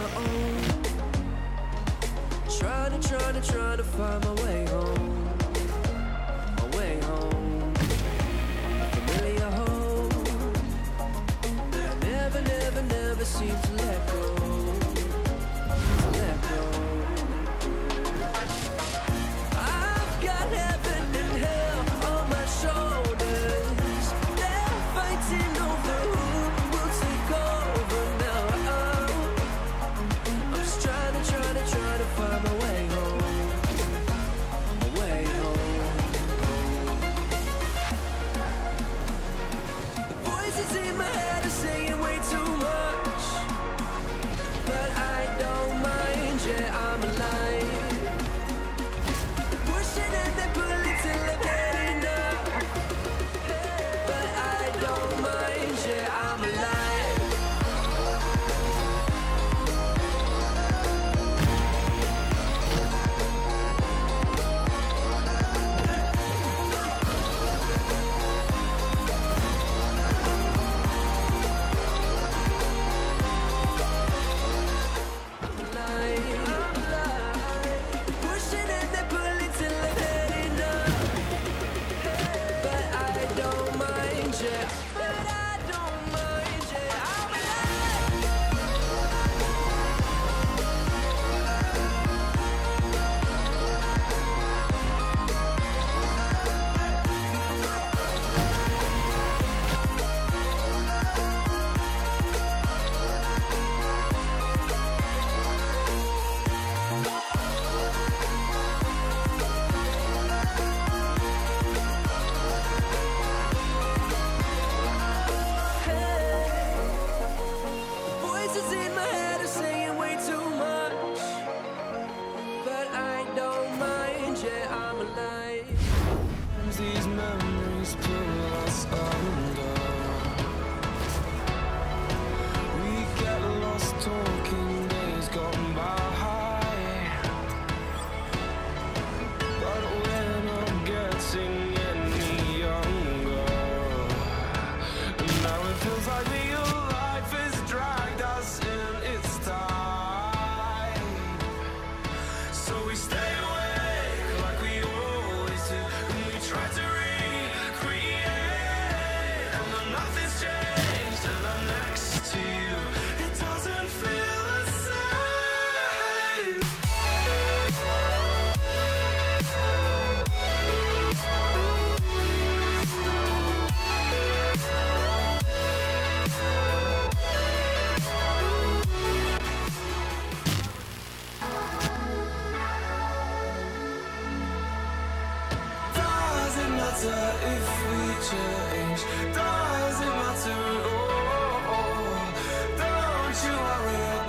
my own. Trying to, trying to, trying to find my way home. My way home. Familiar home. Never, never, never seems to let go. whisper if we change? Does it matter at all? Don't you worry.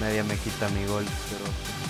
Media me quita mi gol, pero...